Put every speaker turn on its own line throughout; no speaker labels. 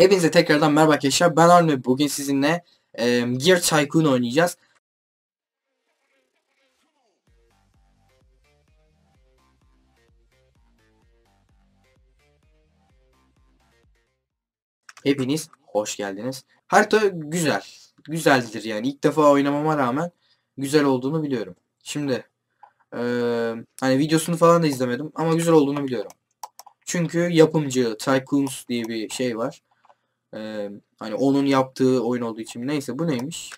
Hepinize tekrardan merhaba arkadaşlar. Ben Arne. Bugün sizinle e, Gear Tycoon oynayacağız. Hepiniz hoş geldiniz. Harita güzel. Güzeldir yani. İlk defa oynamama rağmen güzel olduğunu biliyorum. Şimdi e, hani videosunu falan da izlemedim ama güzel olduğunu biliyorum. Çünkü yapımcı Tycoons diye bir şey var. Ee, hani onun yaptığı oyun olduğu için neyse bu neymiş?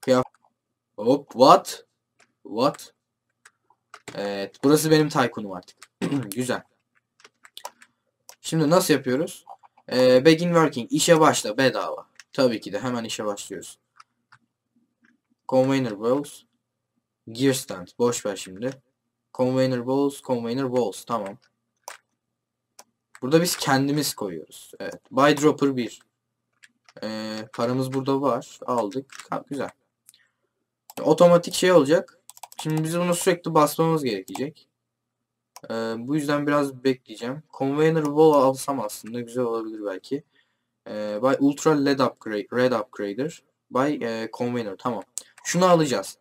Kıyaf Hop what? What? Evet burası benim Tycoon'um artık. Güzel. Şimdi nasıl yapıyoruz? Ee, begin working işe başla bedava. Tabii ki de hemen işe başlıyoruz. Conveyor balls. Gear stand. Boş ver şimdi. Conveyor balls, conveyor balls. Tamam. Burada biz kendimiz koyuyoruz. Evet. Buy dropper 1. Ee, paramız burada var. Aldık. Ha, güzel. Otomatik şey olacak. Şimdi biz bunu sürekli basmamız gerekecek. Ee, bu yüzden biraz bekleyeceğim. Conveyor wall alsam aslında güzel olabilir belki. Ee, by Ultra LED Upgrade, Red Upgrader. By e, Conveyor. Tamam. Şunu alacağız.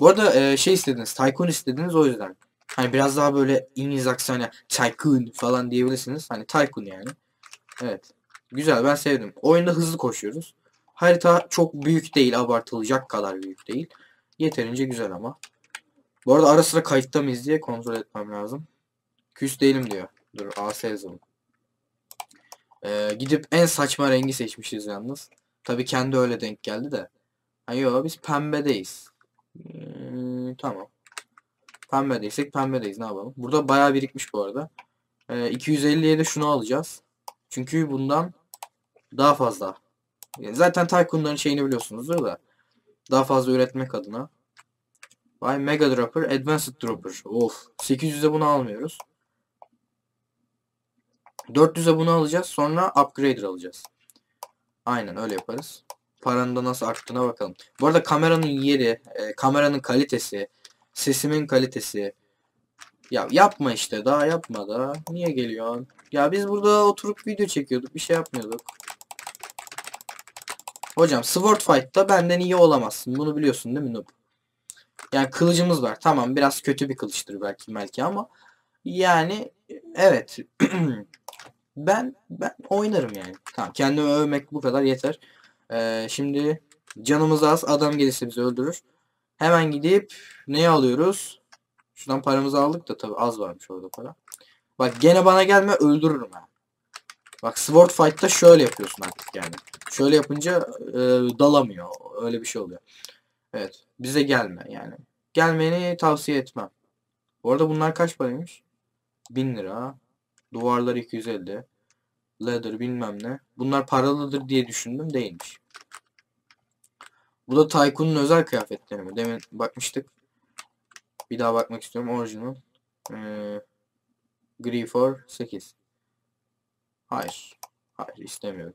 Bu arada e, şey istediniz. Tycoon istediniz o yüzden. Hani biraz daha böyle İngiliz aksanı Tycoon falan diyebilirsiniz. Hani Tycoon yani. Evet. Güzel ben sevdim. Oyunda hızlı koşuyoruz. Harita çok büyük değil. Abartılacak kadar büyük değil. Yeterince güzel ama. Bu arada ara sıra kayıtta mıyız diye kontrol etmem lazım. Küs değilim diyor. Dur AS yazalım. Ee, gidip en saçma rengi seçmişiz yalnız. Tabi kendi öyle denk geldi de. Ha yok biz pembedeyiz. Hmm, tamam. Pembedeysek pembedeyiz ne yapalım. Burada bayağı birikmiş bu arada. Ee, 250'ye de şunu alacağız. Çünkü bundan daha fazla. Zaten Tycoon'ların şeyini biliyorsunuzdur da. Daha fazla üretmek adına. Vay Mega Dropper, Advanced Dropper. Of. 800'e bunu almıyoruz. 400'e bunu alacağız. Sonra Upgrader alacağız. Aynen öyle yaparız. Paranın da nasıl arttığına bakalım. Bu arada kameranın yeri, e, kameranın kalitesi, sesimin kalitesi. Ya yapma işte daha yapma da. Niye geliyorsun? Ya biz burada oturup video çekiyorduk. Bir şey yapmıyorduk. Hocam Sword Fight'ta benden iyi olamazsın. Bunu biliyorsun değil mi Noob? Yani kılıcımız var. Tamam biraz kötü bir kılıçtır belki belki ama yani evet. ben ben oynarım yani. Tamam kendimi övmek bu kadar yeter. Ee, şimdi canımız az adam gelirse bizi öldürür. Hemen gidip neyi alıyoruz? Şuradan paramızı aldık da tabi az varmış orada para. Bak gene bana gelme öldürürüm ha. Bak Sword Fight'ta şöyle yapıyorsun artık yani. Şöyle yapınca e, dalamıyor. Öyle bir şey oluyor. Evet. Bize gelme yani. Gelmeni tavsiye etmem. Bu arada bunlar kaç paraymış? 1000 lira. Duvarlar 250. Leather bilmem ne. Bunlar paralıdır diye düşündüm. Değilmiş. Bu da Tycoon'un özel kıyafetleri mi? Demin bakmıştık. Bir daha bakmak istiyorum. Original. Ee, Gri for 8. Hayır. Hayır istemiyorum.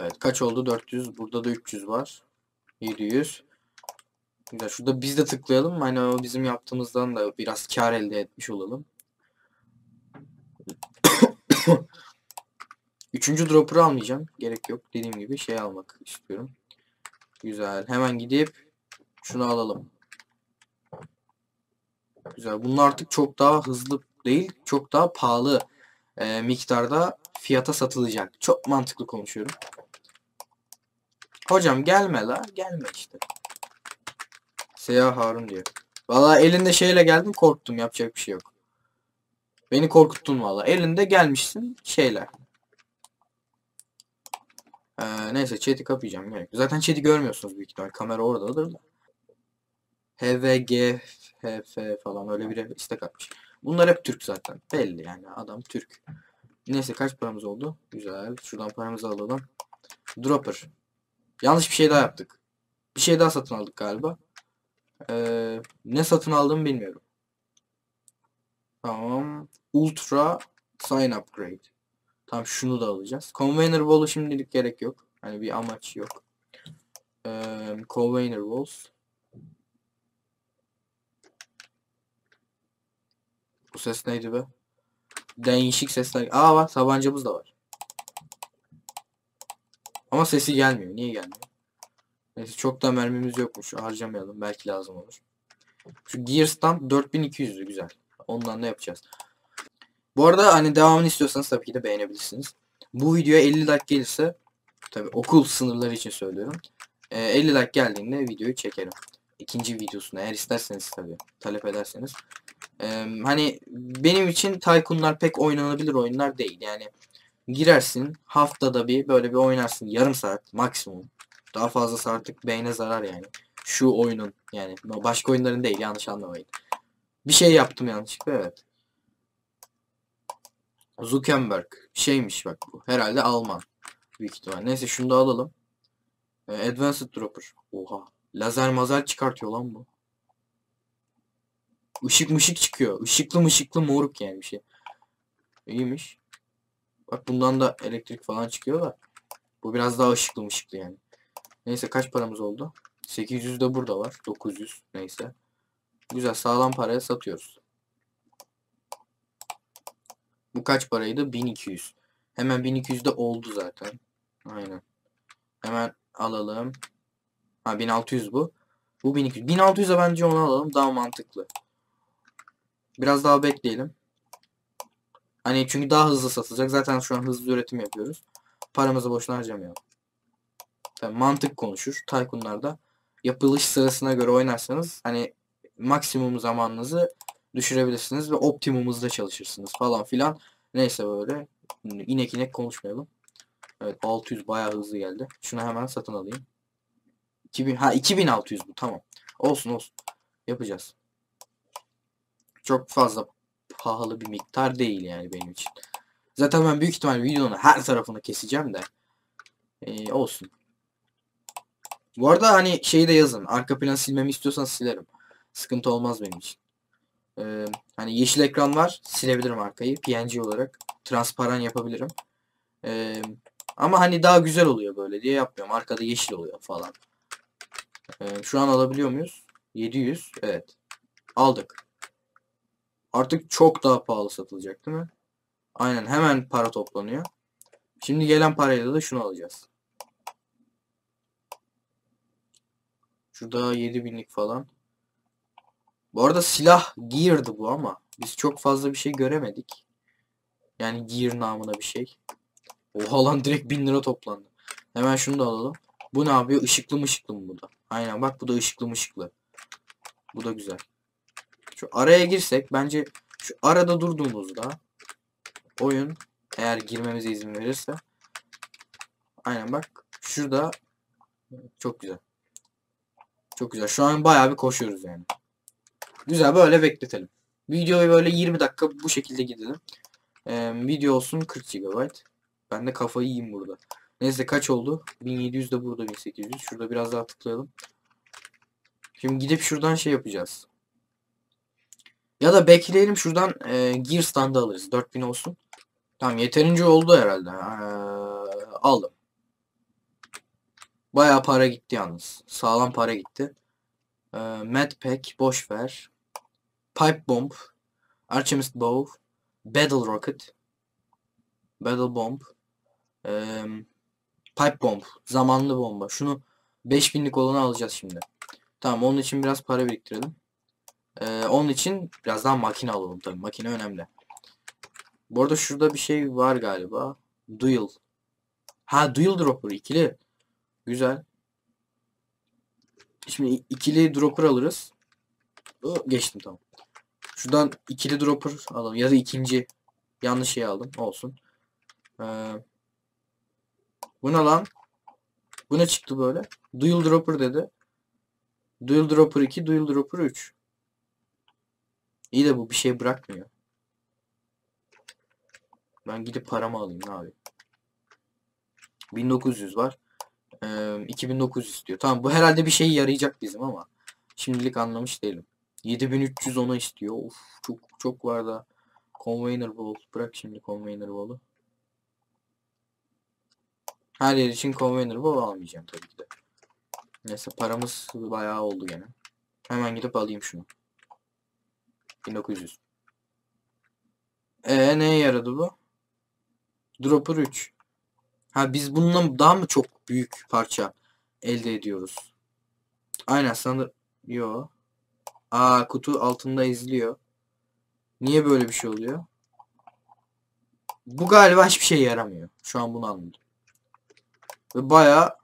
Evet kaç oldu? 400. Burada da 300 var. 700. Güzel. Şurada biz de tıklayalım. Hani o bizim yaptığımızdan da biraz kar elde etmiş olalım. Üçüncü dropper'ı almayacağım. Gerek yok. Dediğim gibi şey almak istiyorum. Güzel. Hemen gidip şunu alalım. Güzel. Bunlar artık çok daha hızlı değil. Çok daha pahalı e, miktarda fiyata satılacak. Çok mantıklı konuşuyorum. Hocam gelme la. Gelme işte. Siyah Harun diyor. Valla elinde şeyle geldim korktum. Yapacak bir şey yok. Beni korkuttun valla. Elinde gelmişsin şeyler. Ee, neyse chat'i kapayacağım. Gerek. Zaten chat'i görmüyorsunuz büyük ihtimal. Kamera oradadır da. HVG, HF falan öyle bir istek atmış. Bunlar hep Türk zaten. Belli yani adam Türk. Neyse kaç paramız oldu? Güzel. Şuradan paramızı alalım. Dropper. Yanlış bir şey daha yaptık. Bir şey daha satın aldık galiba. Ee, ne satın aldığımı bilmiyorum. Tamam. Ultra Sign Upgrade. Tamam şunu da alacağız. Conveyor Wall'u şimdilik gerek yok. Hani bir amaç yok. Ee, Conveyor Walls. Bu ses neydi be? değişik sesler. Aa bak tabancamız da var. Ama sesi gelmiyor. Niye gelmiyor? Neyse çok da mermimiz yokmuş. Harcamayalım. Belki lazım olur. Şu Gears'tan 4200'lü güzel. Ondan da yapacağız. Bu arada hani devamını istiyorsanız tabii ki de beğenebilirsiniz. Bu videoya 50 like gelirse tabii okul sınırları için söylüyorum. Ee, 50 like geldiğinde videoyu çekerim. İkinci videosunu eğer isterseniz tabii talep ederseniz. Ee, hani benim için Tycoon'lar pek oynanabilir oyunlar değil. Yani girersin haftada bir böyle bir oynarsın yarım saat maksimum. Daha fazlası artık beyne zarar yani. Şu oyunun yani başka oyunların değil yanlış anlamayın. Bir şey yaptım yanlışlıkla evet. Zuckerberg şeymiş bak bu. Herhalde Alman. Büyük ihtimal. Neyse şunu da alalım. Ee, Advanced Dropper. Oha. Lazer mazer çıkartıyor lan bu. Işık mışık çıkıyor. Işıklı mışıklı moruk yani bir şey. İyiymiş. Bak bundan da elektrik falan çıkıyor da. Bu biraz daha ışıklı mışıklı yani. Neyse kaç paramız oldu? 800 de burada var. 900 neyse. Güzel sağlam paraya satıyoruz. Bu kaç paraydı? 1200. Hemen 1200 de oldu zaten. Aynen. Hemen alalım. Ha 1600 bu. Bu 1200. 1600'e bence onu alalım. Daha mantıklı. Biraz daha bekleyelim. Hani çünkü daha hızlı satılacak. Zaten şu an hızlı üretim yapıyoruz. Paramızı boşuna harcamayalım. Tabii mantık konuşur. Tycoon'larda yapılış sırasına göre oynarsanız hani maksimum zamanınızı düşürebilirsiniz ve optimum hızda çalışırsınız falan filan. Neyse böyle inek inek konuşmayalım. Evet 600 bayağı hızlı geldi. Şunu hemen satın alayım. 2000 ha 2600 bu tamam. Olsun olsun. Yapacağız. Çok fazla pahalı bir miktar değil yani benim için. Zaten ben büyük ihtimal videonun her tarafını keseceğim de. Ee, olsun. Bu arada hani şeyi de yazın. Arka plan silmemi istiyorsanız silerim. Sıkıntı olmaz benim için. Ee, hani yeşil ekran var. Silebilirim arkayı. PNG olarak. Transparan yapabilirim. Ee, ama hani daha güzel oluyor böyle diye yapmıyorum. Arkada yeşil oluyor falan. Ee, şu an alabiliyor muyuz? 700. Evet. Aldık. Artık çok daha pahalı satılacak değil mi? Aynen hemen para toplanıyor. Şimdi gelen parayla da şunu alacağız. Şurada 7000'lik falan. Bu arada silah gear'dı bu ama biz çok fazla bir şey göremedik. Yani gear namına bir şey. Oha lan direkt 1000 lira toplandı. Hemen şunu da alalım. Bu ne yapıyor? Işıklı mışıklı mı bu da? Aynen bak bu da ışıklı mışıklı. Bu da güzel. Şu araya girsek bence şu arada durduğumuzda oyun eğer girmemize izin verirse aynen bak şurada çok güzel. Çok güzel. Şu an bayağı bir koşuyoruz yani. Güzel böyle bekletelim. Videoyu böyle 20 dakika bu şekilde gidelim. Ee, video olsun 40 GB. Ben de kafayı yiyeyim burada. Neyse kaç oldu? 1700 de burada 1800. Şurada biraz daha tıklayalım. Şimdi gidip şuradan şey yapacağız. Ya da bekleyelim şuradan e, gear standı alırız. 4000 olsun. Tamam yeterince oldu herhalde. Ee, aldım. Bayağı para gitti yalnız. Sağlam para gitti. Ee, Medpack boş ver. Pipe Bomb. Archimist Bow. Battle Rocket. Battle Bomb. Ee, Pipe Bomb. Zamanlı bomba. Şunu 5000'lik olanı alacağız şimdi. Tamam onun için biraz para biriktirelim. Ee, onun için biraz daha makine alalım tabii. Makine önemli. Bu arada şurada bir şey var galiba. Dual. Ha dual dropper ikili. Güzel. Şimdi ikili dropper alırız. Geçtim tamam. Şuradan ikili dropper alalım. Ya da ikinci. Yanlış şey aldım. Olsun. Ee, bu ne lan? Bu ne çıktı böyle? Dual dropper dedi. Dual dropper 2, dual dropper 3. İyi de bu bir şey bırakmıyor. Ben gidip paramı alayım abi. 1900 var. Ee, 2900 diyor. Tamam bu herhalde bir şey yarayacak bizim ama şimdilik anlamış değilim. 7300 ona istiyor. Of çok çok var da. Conveyor ball. Bırak şimdi conveyor ball'u. Her yer için conveyor ball almayacağım tabii ki de. Neyse paramız bayağı oldu gene. Hemen gidip alayım şunu. 1900. Ee neye yaradı bu? Dropper 3. Ha biz bundan daha mı çok büyük parça elde ediyoruz? Aynen sanır. Yo. Aa kutu altında izliyor. Niye böyle bir şey oluyor? Bu galiba hiçbir şey yaramıyor. Şu an bunu anladım. Ve bayağı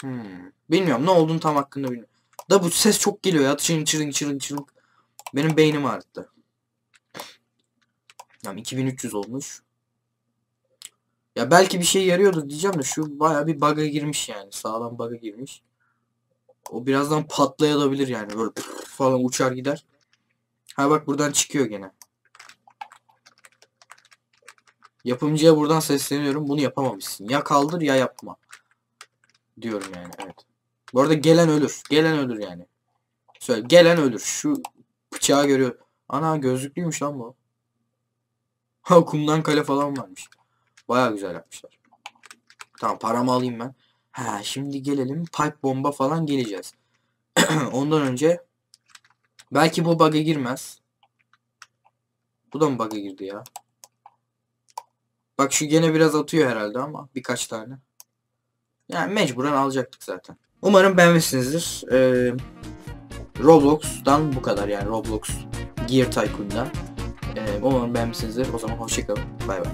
Hmm. Bilmiyorum ne olduğunu tam hakkında bilmiyorum. Da bu ses çok geliyor ya. Çırın çırın çırın çırın. Benim beynim ağrıttı. Tamam 2300 olmuş. Ya belki bir şey yarıyordu diyeceğim de şu baya bir bug'a girmiş yani. Sağlam bug'a girmiş. O birazdan patlayabilir yani. Böyle falan uçar gider. Ha bak buradan çıkıyor gene. Yapımcıya buradan sesleniyorum. Bunu yapamamışsın. Ya kaldır ya yapma. Diyorum yani evet. Bu arada gelen ölür. Gelen ölür yani. Söyle gelen ölür. Şu bıçağı görüyor. Ana gözlüklüymüş lan bu. Ha kumdan kale falan varmış. Baya güzel yapmışlar. Tamam paramı alayım ben. Ha şimdi gelelim pipe bomba falan geleceğiz. Ondan önce belki bu bug'a girmez. Bu da mı bug'a girdi ya? Bak şu gene biraz atıyor herhalde ama birkaç tane. Yani mecburen alacaktık zaten. Umarım beğenmişsinizdir. Ee, Roblox'tan bu kadar yani Roblox Gear Tycoon'dan. Ee, umarım beğenmişsinizdir. O zaman hoşçakalın. Bay bay.